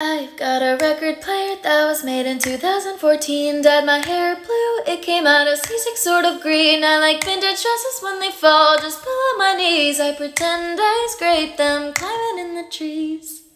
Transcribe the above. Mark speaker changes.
Speaker 1: I've got a record player that was made in 2014. Dyed my hair blue, it came out of seasick sort of green. I like vintage dresses when they fall just pull below my knees. I pretend I scrape them climbing in the trees.